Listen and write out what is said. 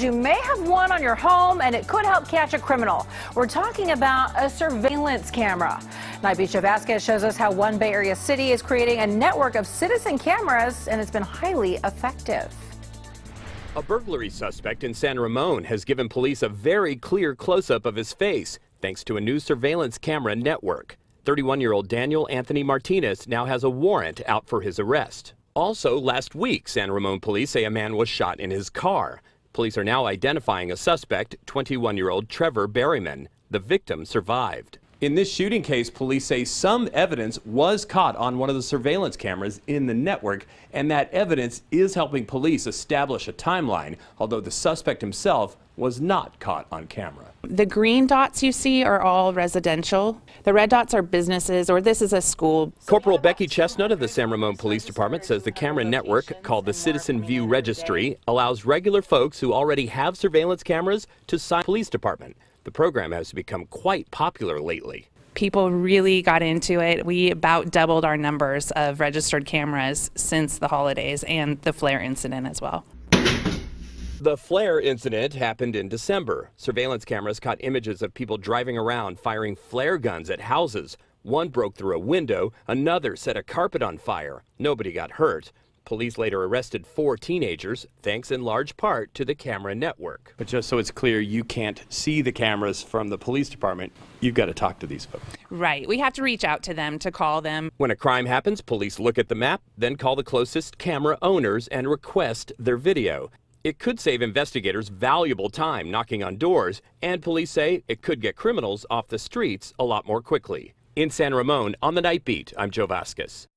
You may have one on your home and it could help catch a criminal. We're talking about a surveillance camera. Naibicha Vazquez shows us how one Bay Area city is creating a network of citizen cameras and it's been highly effective. A burglary suspect in San Ramon has given police a very clear close-up of his face thanks to a new surveillance camera network. 31-year-old Daniel Anthony Martinez now has a warrant out for his arrest. Also, last week, San Ramon police say a man was shot in his car. Police are now identifying a suspect, 21 year old Trevor Berryman. The victim survived. In this shooting case, police say some evidence was caught on one of the surveillance cameras in the network, and that evidence is helping police establish a timeline, although the suspect himself was not caught on camera. The green dots you see are all residential. The red dots are businesses, or this is a school. Corporal Becky Chestnut of the San Ramon Police Department says the camera network, called the Citizen View Registry, allows regular folks who already have surveillance cameras to sign police department. The program has become quite popular lately. People really got into it. We about doubled our numbers of registered cameras since the holidays and the flare incident as well. The flare incident happened in December. Surveillance cameras caught images of people driving around firing flare guns at houses. One broke through a window, another set a carpet on fire. Nobody got hurt. Police later arrested four teenagers, thanks in large part to the camera network. But just so it's clear, you can't see the cameras from the police department. You've got to talk to these folks. Right. We have to reach out to them to call them. When a crime happens, police look at the map, then call the closest camera owners and request their video. It could save investigators valuable time knocking on doors, and police say it could get criminals off the streets a lot more quickly. In San Ramon, on the night beat, I'm Joe Vazquez.